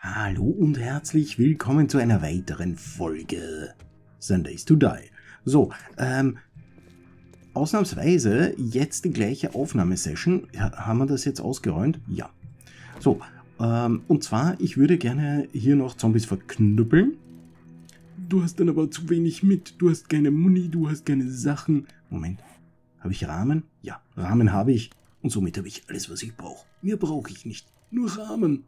Hallo und herzlich willkommen zu einer weiteren Folge Sundays to Die. So, ähm, ausnahmsweise jetzt die gleiche Aufnahmesession. Ja, haben wir das jetzt ausgeräumt? Ja. So, ähm, und zwar, ich würde gerne hier noch Zombies verknüppeln. Du hast dann aber zu wenig mit. Du hast keine Muni, du hast keine Sachen. Moment, habe ich Rahmen? Ja, Rahmen habe ich. Und somit habe ich alles, was ich brauche. Mehr brauche ich nicht. Nur Rahmen.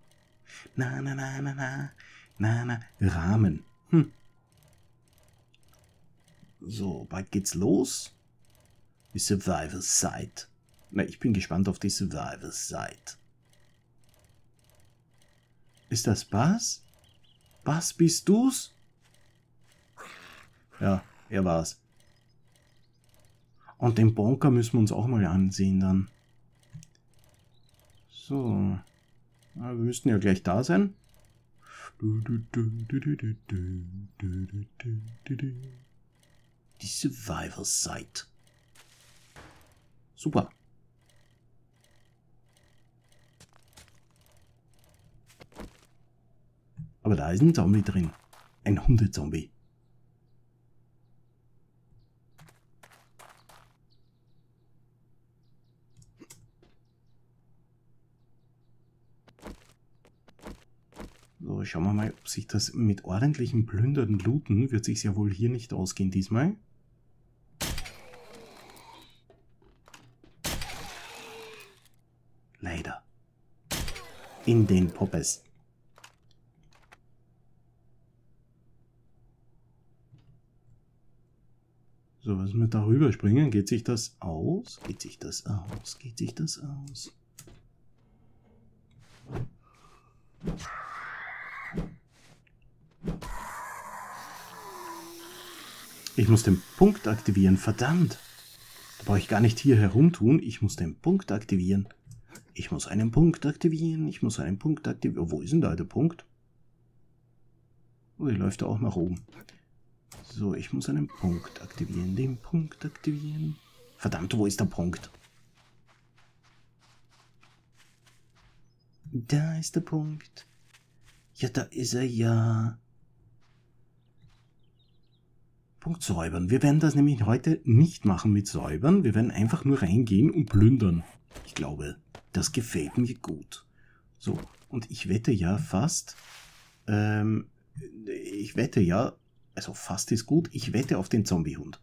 Na, na, na, na, na. Na, na. Rahmen. Hm. So, bald geht's los. Die Survival Site. Na, ich bin gespannt auf die Survival Site. Ist das Bass? Bass, bist du's? Ja, er war's. Und den Bonker müssen wir uns auch mal ansehen dann. So. Ja, wir müssten ja gleich da sein. Die Survival Site. Super. Aber da ist ein Zombie drin. Ein Hundezombie. Schauen wir mal, ob sich das mit ordentlichem Plündern Looten wird sich ja wohl hier nicht ausgehen diesmal. Leider. In den Poppes. So, was wir darüber springen, geht sich das aus? Geht sich das aus? Geht sich das aus? Ich muss den Punkt aktivieren, verdammt. Da brauche ich gar nicht hier herumtun. Ich muss den Punkt aktivieren. Ich muss einen Punkt aktivieren. Ich muss einen Punkt aktivieren. Oh, wo ist denn da der Punkt? Oh, der läuft da auch nach oben. So, ich muss einen Punkt aktivieren. Den Punkt aktivieren. Verdammt, wo ist der Punkt? Da ist der Punkt. Ja, da ist er ja. Punkt säubern. Wir werden das nämlich heute nicht machen mit säubern. Wir werden einfach nur reingehen und plündern. Ich glaube, das gefällt mir gut. So, und ich wette ja fast, ähm, ich wette ja, also fast ist gut, ich wette auf den Zombiehund.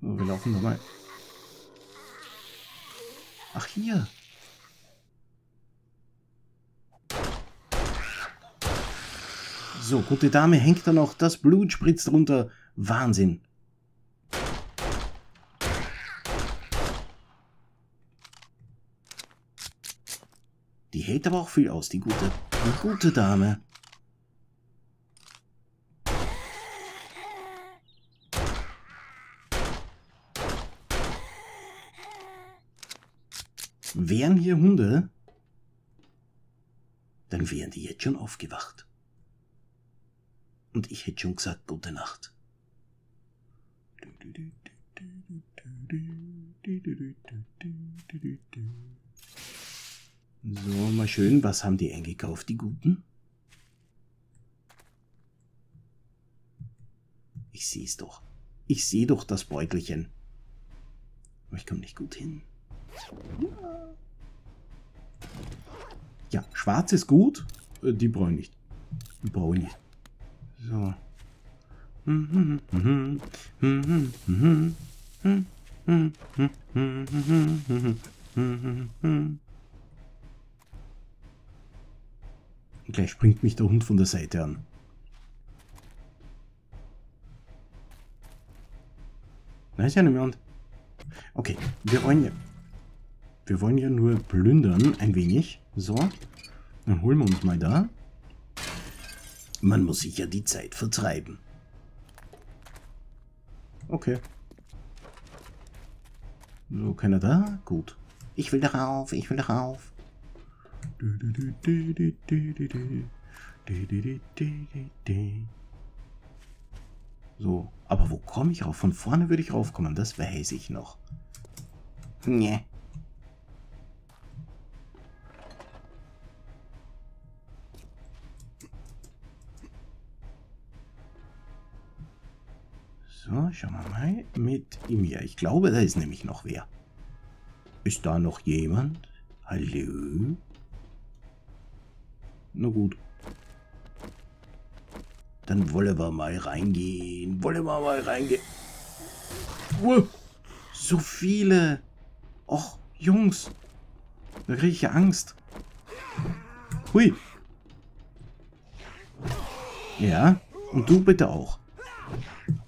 Wir laufen nochmal. Ach, hier. So, gute Dame, hängt da noch, das Blut spritzt runter. Wahnsinn. Die hält aber auch viel aus, die gute, die gute Dame. Wären hier Hunde, dann wären die jetzt schon aufgewacht. Und ich hätte schon gesagt, gute Nacht. So, mal schön, was haben die eingekauft, die Guten? Ich sehe es doch. Ich sehe doch das Beutelchen. Aber ich komme nicht gut hin. Ja, schwarz ist gut, äh, die brauche ich nicht. Die brauche ich nicht. So. Gleich springt mich der Hund von der Seite an. Da ist ja niemand. Okay, wir wollen ja, wir wollen ja nur plündern, ein wenig. So, dann holen wir uns mal da. Man muss sich ja die Zeit vertreiben. Okay. So, keiner da? Gut. Ich will darauf, ich will darauf. So, aber wo komme ich rauf? Von vorne würde ich raufkommen, das weiß ich noch. Nee. So, schauen wir mal mit ihm hier. Ich glaube, da ist nämlich noch wer. Ist da noch jemand? Hallo? Na gut. Dann wollen wir mal reingehen. Wollen wir mal reingehen. Uh, so viele. Och, Jungs. Da kriege ich ja Angst. Hui. Ja, und du bitte auch.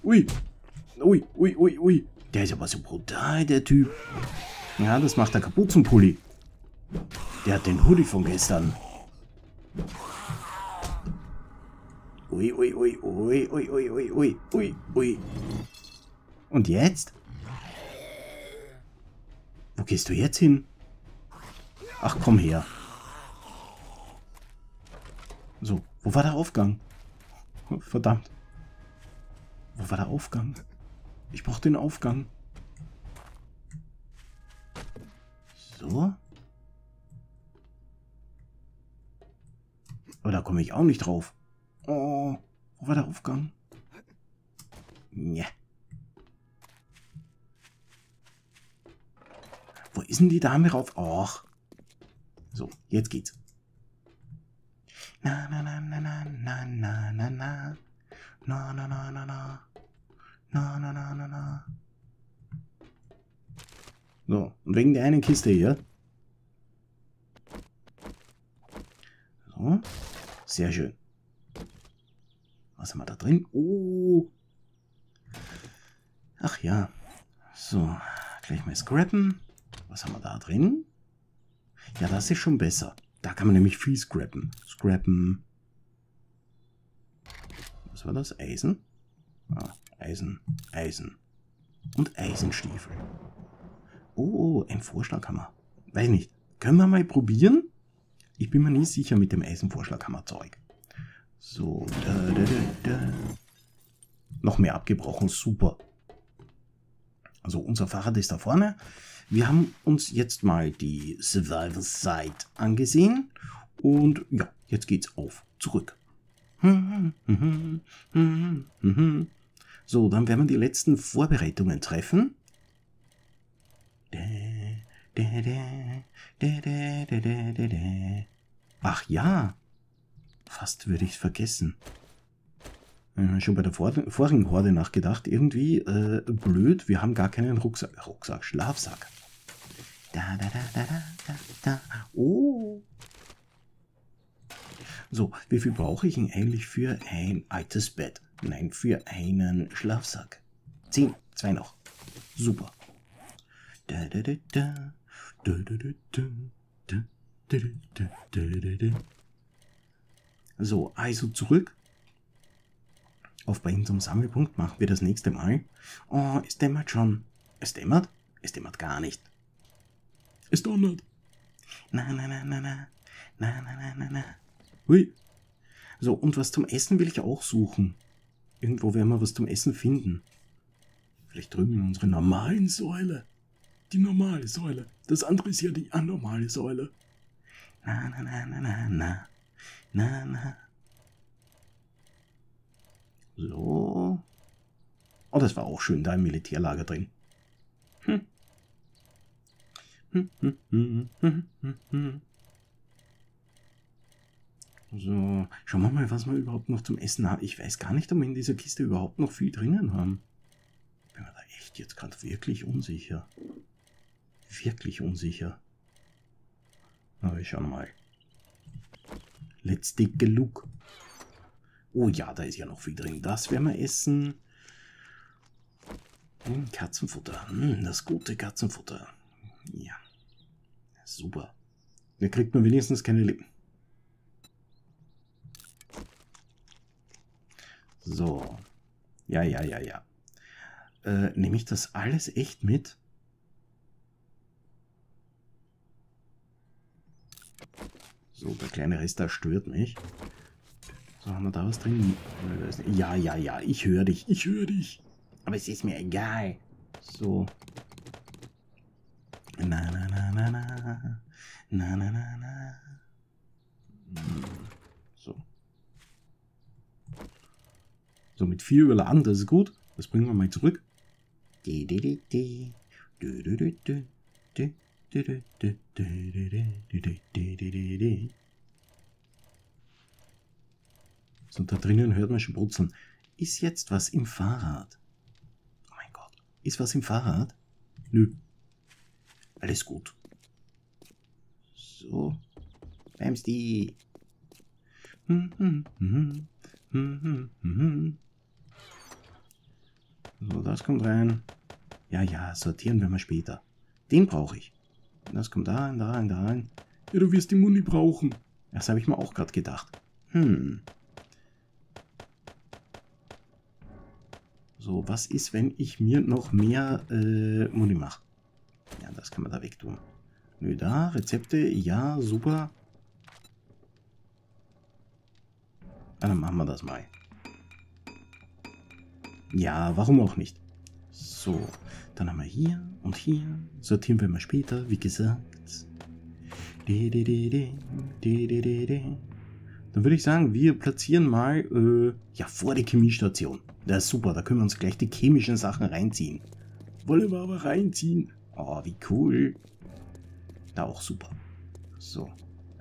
Ui. Ui, ui, ui, ui. Der ist aber so brutal, der Typ. Ja, das macht der Kapuzenpulli. Der hat den Hoodie von gestern. Ui, ui, ui, ui, ui, ui, ui, ui, ui, ui. Und jetzt? Wo gehst du jetzt hin? Ach, komm her. So, wo war der Aufgang? Verdammt. Wo war der Aufgang? Ich brauche den Aufgang. So. Aber da komme ich auch nicht drauf. Oh, wo war der Aufgang? Ja. Wo ist denn die Dame rauf? Ach. So, jetzt geht's. Na, na, na, na, na, na, na, na, na. Na, na, na, na, na. Na, na, na, na. So, und wegen der einen Kiste hier. So, sehr schön. Was haben wir da drin? Oh. Ach ja. So, gleich mal scrappen. Was haben wir da drin? Ja, das ist schon besser. Da kann man nämlich viel scrappen. Scrappen. Was war das? Eisen? Ah, Eisen, Eisen. Und Eisenstiefel. Oh, ein Vorschlaghammer. Weiß nicht. Können wir mal probieren? Ich bin mir nicht sicher mit dem Eisenvorschlaghammerzeug. So, da, da, da. Noch mehr abgebrochen, super. Also unser Fahrrad ist da vorne. Wir haben uns jetzt mal die Survival Side angesehen. Und ja, jetzt geht's auf. Zurück. So, dann werden wir die letzten Vorbereitungen treffen. Ach ja, fast würde ich es vergessen. Schon bei der vor vorigen Horde nachgedacht. Irgendwie äh, blöd, wir haben gar keinen Rucksack, Rucksack Schlafsack. Da, da, da, da, da, da. Oh. So, wie viel brauche ich denn eigentlich für ein altes Bett? Nein, für einen Schlafsack. Zehn, zwei noch. Super. So, also zurück auf bei unserem Sammelpunkt machen wir das nächste Mal. Oh, es dämmert schon. Es dämmert? Es dämmert gar nicht. Es donnert. Na, na, na, na, na. Na, na, na, na, na. Hui. So, und was zum Essen will ich auch suchen. Irgendwo werden wir was zum Essen finden. Vielleicht drüben in unserer normalen Säule. Die normale Säule. Das andere ist ja die anormale Säule. Na, na, na, na, na, na. Na, na. So. Oh, das war auch schön da im Militärlager drin. Hm. Hm, hm, hm so, schauen wir mal, was wir überhaupt noch zum Essen haben. Ich weiß gar nicht, ob wir in dieser Kiste überhaupt noch viel drinnen haben. Bin mir da echt jetzt gerade wirklich unsicher. Wirklich unsicher. Aber ich schau mal. Let's take a look. Oh ja, da ist ja noch viel drin. Das werden wir essen. Hm, Katzenfutter. Hm, das gute Katzenfutter. Ja. Super. Da kriegt man wenigstens keine Lippen. So. Ja, ja, ja, ja. Äh, nehme ich das alles echt mit? So, der kleine Rest da stört mich. So, haben wir da was drin? Ja, ja, ja, ich höre dich, ich höre dich. Aber es ist mir egal. So. Na, na, na, na, na. Na, na, na, na. So. So, mit vier überladen, das ist gut. Das bringen wir mal zurück. So, da drinnen hört man schon brutzeln. Ist jetzt was im Fahrrad? Oh mein Gott. Ist was im Fahrrad? Nö. Alles gut. So. Bamsti. Hm, hm, hm, hm, hm, hm. So, das kommt rein. Ja, ja, sortieren wir mal später. Den brauche ich. Das kommt da rein, da rein, da rein. Ja, du wirst die Muni brauchen. Das habe ich mir auch gerade gedacht. Hm. So, was ist, wenn ich mir noch mehr äh, Muni mache? Ja, das kann man da wegtun. Nö, da, Rezepte, ja, super. Dann machen wir das mal. Ja, warum auch nicht? So, dann haben wir hier und hier. Sortieren wir mal später, wie gesagt. Dann würde ich sagen, wir platzieren mal äh, ja, vor der Chemiestation. Das ist super, da können wir uns gleich die chemischen Sachen reinziehen. Wollen wir aber reinziehen. Oh, wie cool. Da auch super. So,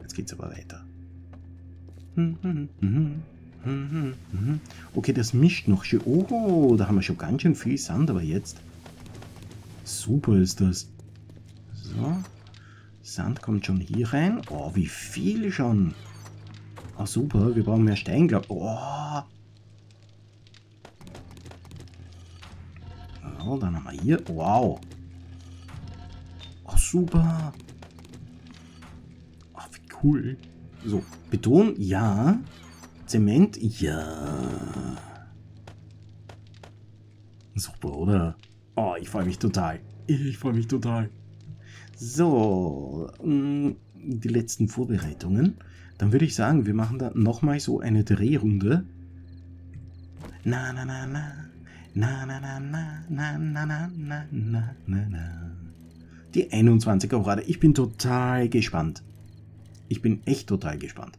jetzt geht's aber weiter. Hm, hm, hm, mhm. Okay, das mischt noch schön. Oh, da haben wir schon ganz schön viel Sand, aber jetzt. Super ist das. So. Sand kommt schon hier rein. Oh, wie viel schon. Oh, super. Wir brauchen mehr Stein, glaube Oh. So, dann haben wir hier. Wow. Oh, super. Oh, wie cool. So, Beton, ja. Zement? Ja. Super, oder? Oh, ich freue mich total. Ich freue mich total. So, mm, die letzten Vorbereitungen. Dann würde ich sagen, wir machen da nochmal so eine Drehrunde. Na, na, na, na. Na, na, na, na, na, na, na, na, na, na, na. Die 21er Horade. Ich bin total gespannt. Ich bin echt total gespannt.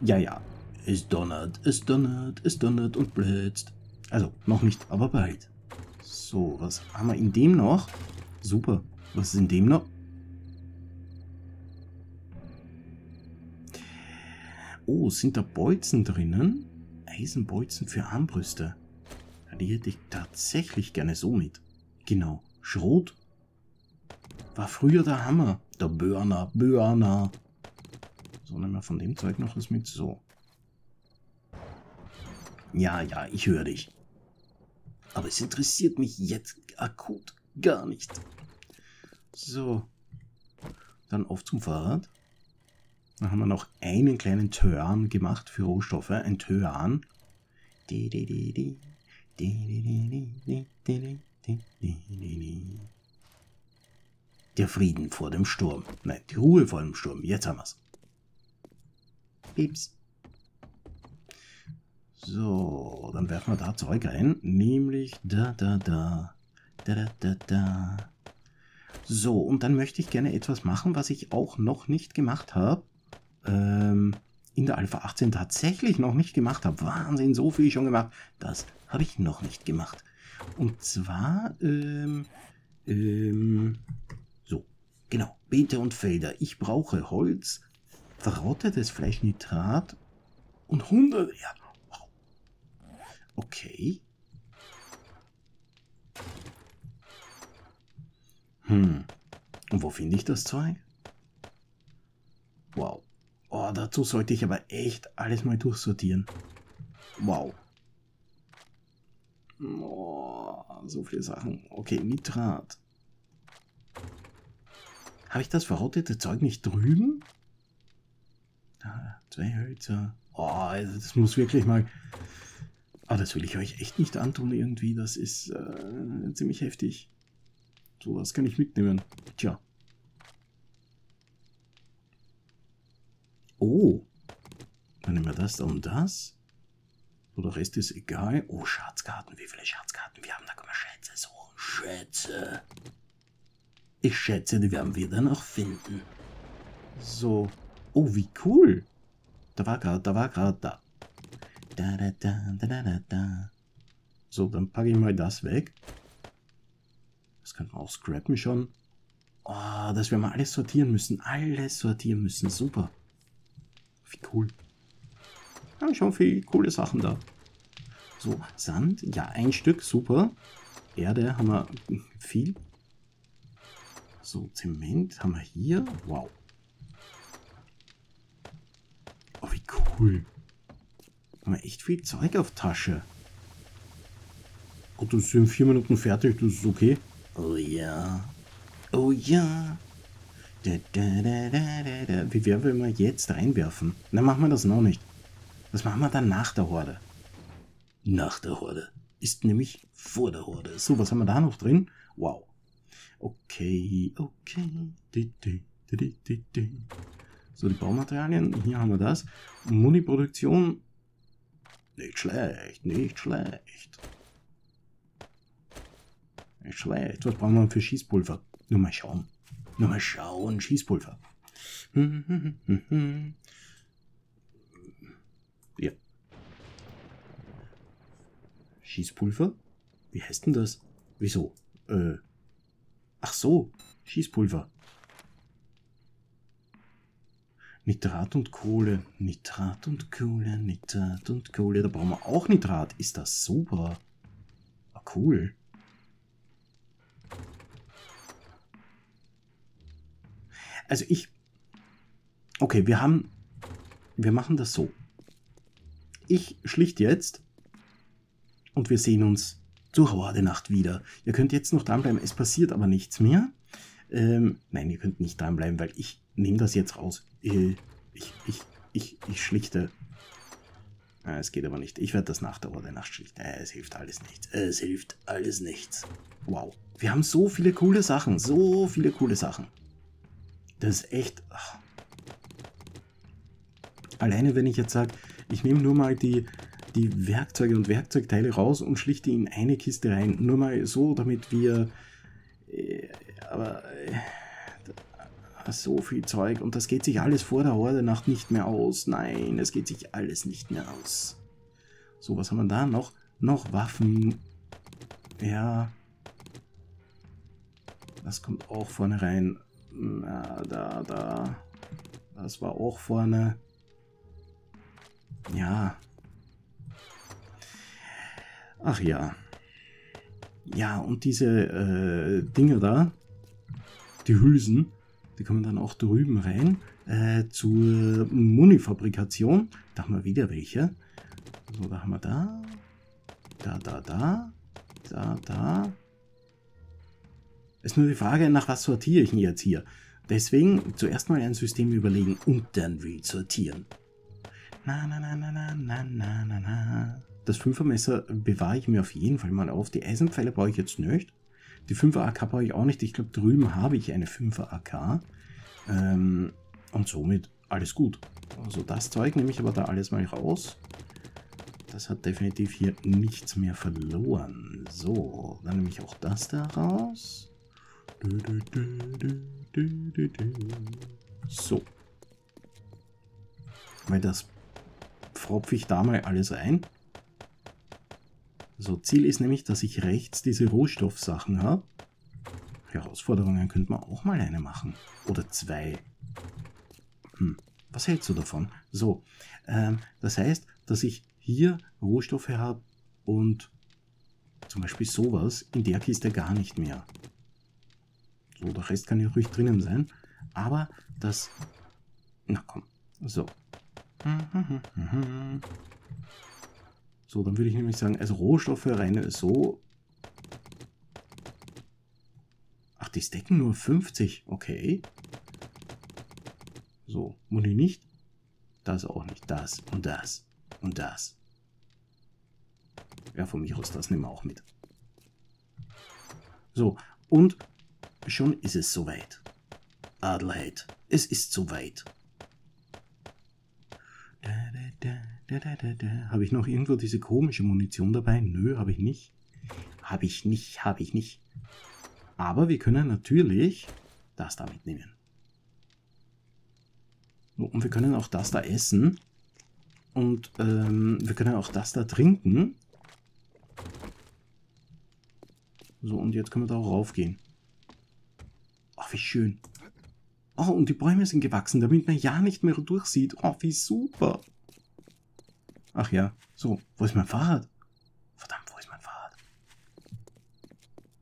Ja, ja. Es donnert, es donnert, es donnert und blitzt. Also, noch nicht, aber bald. So, was haben wir in dem noch? Super. Was ist in dem noch? Oh, sind da Bolzen drinnen? Eisenbolzen für Armbrüste. Die hätte ich tatsächlich gerne so mit. Genau. Schrot. War früher der Hammer. Der Börner, Börner. So, nehmen wir von dem Zeug noch was mit. So. Ja, ja, ich höre dich. Aber es interessiert mich jetzt akut gar nicht. So. Dann auf zum Fahrrad. Dann haben wir noch einen kleinen Turn gemacht für Rohstoffe. Ein Turn. Der Frieden vor dem Sturm. Nein, die Ruhe vor dem Sturm. Jetzt haben wir's. Pips. So, dann werfen wir da Zeug ein, nämlich da, da, da, da, da, da, da. So, und dann möchte ich gerne etwas machen, was ich auch noch nicht gemacht habe. Ähm, in der Alpha 18 tatsächlich noch nicht gemacht habe. Wahnsinn, so viel schon gemacht. Das habe ich noch nicht gemacht. Und zwar, ähm, ähm, so, genau, Beete und Felder. Ich brauche Holz, verrottetes Fleischnitrat und 100, ja, wow. Okay. Hm. Und wo finde ich das Zeug? Wow. Oh, dazu sollte ich aber echt alles mal durchsortieren. Wow. Oh, so viele Sachen. Okay, Nitrat. Habe ich das verrottete Zeug nicht drüben? Da, zwei Hölzer. Oh, also das muss wirklich mal... Aber das will ich euch echt nicht antun irgendwie. Das ist äh, ziemlich heftig. So was kann ich mitnehmen. Tja. Oh. Dann nehmen wir das da und das. So, Rest ist egal. Oh, Schatzkarten. Wie viele Schatzkarten wir haben? Da können wir Schätze suchen. Schätze. Ich schätze, die werden wir dann auch finden. So. Oh, wie cool. Da war gerade, da war gerade da. Da, da, da, da, da, da. So, dann packe ich mal das weg. Das könnte man auch scrappen schon. Oh, dass wir mal alles sortieren müssen. Alles sortieren müssen. Super. Wie cool. Ja, schon viele coole Sachen da. So, Sand. Ja, ein Stück. Super. Erde haben wir viel. So, Zement haben wir hier. Wow. Oh, wie cool. Haben wir echt viel Zeug auf Tasche. Gut, das ist in vier Minuten fertig, das ist okay. Oh ja. Oh ja. Da, da, da, da, da. Wie werden wir jetzt reinwerfen? Na, machen wir das noch nicht. Das machen wir dann nach der Horde. Nach der Horde. Ist nämlich vor der Horde. So, was haben wir da noch drin? Wow. Okay, okay. So, die Baumaterialien. Hier haben wir das. Muni-Produktion. Nicht schlecht, nicht schlecht. Nicht schlecht. Was brauchen wir für Schießpulver? Nur mal schauen. Nur mal schauen. Schießpulver. Ja. Schießpulver? Wie heißt denn das? Wieso? Äh. Ach so. Schießpulver. Nitrat und Kohle. Nitrat und Kohle. Nitrat und Kohle. Da brauchen wir auch Nitrat. Ist das super. Ah, cool. Also ich... Okay, wir haben... Wir machen das so. Ich schlicht jetzt und wir sehen uns zur Horde-Nacht wieder. Ihr könnt jetzt noch dranbleiben, es passiert aber nichts mehr. Ähm, nein, ihr könnt nicht dranbleiben, weil ich nehme das jetzt raus. Äh, ich, ich, ich, ich schlichte. Ah, es geht aber nicht. Ich werde das nach der Horde-Nacht schlichten. Äh, es hilft alles nichts. Es hilft alles nichts. Wow. Wir haben so viele coole Sachen. So viele coole Sachen. Das ist echt... Ach. Alleine wenn ich jetzt sage, ich nehme nur mal die, die Werkzeuge und Werkzeugteile raus und schlichte in eine Kiste rein. Nur mal so, damit wir... Äh, aber... Äh, so viel Zeug und das geht sich alles vor der Horde-Nacht nicht mehr aus. Nein, es geht sich alles nicht mehr aus. So, was haben wir da noch? Noch Waffen. Ja. Das kommt auch vorne rein. Na, da, da. Das war auch vorne. Ja. Ach ja. Ja, und diese äh, Dinge da, die Hülsen, die kommen dann auch drüben rein äh, zur Muni-Fabrikation. Da haben wir wieder welche. So, da haben wir da, da, da, da, da, da, ist nur die Frage, nach was sortiere ich denn jetzt hier? Deswegen zuerst mal ein System überlegen und dann wild sortieren. Na, na, na, na, na, na, na, na. Das 5er Messer bewahre ich mir auf jeden Fall mal auf. Die Eisenpfeile brauche ich jetzt nicht. Die 5er AK brauche ich auch nicht. Ich glaube, drüben habe ich eine 5er AK. Ähm, und somit alles gut. Also das Zeug nehme ich aber da alles mal raus. Das hat definitiv hier nichts mehr verloren. So, dann nehme ich auch das da raus. So. Weil das fropfe ich da mal alles rein. So, Ziel ist nämlich, dass ich rechts diese Rohstoffsachen habe. Herausforderungen könnte man auch mal eine machen. Oder zwei. Hm, was hältst du davon? So, ähm, das heißt, dass ich hier Rohstoffe habe und zum Beispiel sowas in der Kiste gar nicht mehr. So, der Rest kann ja ruhig drinnen sein. Aber das... Na komm. So. So, dann würde ich nämlich sagen, also Rohstoffe rein so... Ach, die stecken nur 50. Okay. So, Muni nicht. Das auch nicht. Das und das und das. Ja, von mir aus, das nehmen wir auch mit. So, und Schon ist es soweit. Adelheid, es ist soweit. Habe ich noch irgendwo diese komische Munition dabei? Nö, habe ich nicht. Habe ich nicht, habe ich nicht. Aber wir können natürlich das da mitnehmen. Und wir können auch das da essen. Und ähm, wir können auch das da trinken. So, und jetzt können wir da auch raufgehen. Ach, wie schön. Oh, und die Bäume sind gewachsen, damit man ja nicht mehr durchsieht. Oh, wie super. Ach ja, so, wo ist mein Fahrrad? Verdammt, wo ist mein Fahrrad?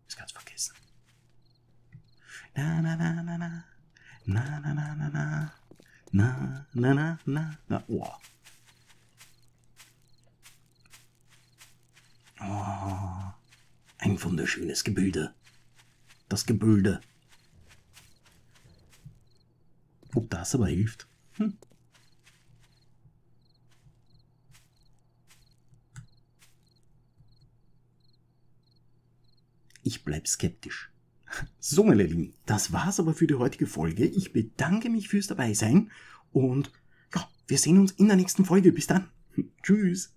Ist ganz vergessen. Na, na, na, na, na. Na, na, na, na, na. Na, na, na, na, na. Oh. Oh. Ein wunderschönes Gebilde. Das Gebilde. Ob das aber hilft? Hm. Ich bleib skeptisch. So, meine Lieben, das war's aber für die heutige Folge. Ich bedanke mich fürs Dabeisein und ja, wir sehen uns in der nächsten Folge. Bis dann. Tschüss.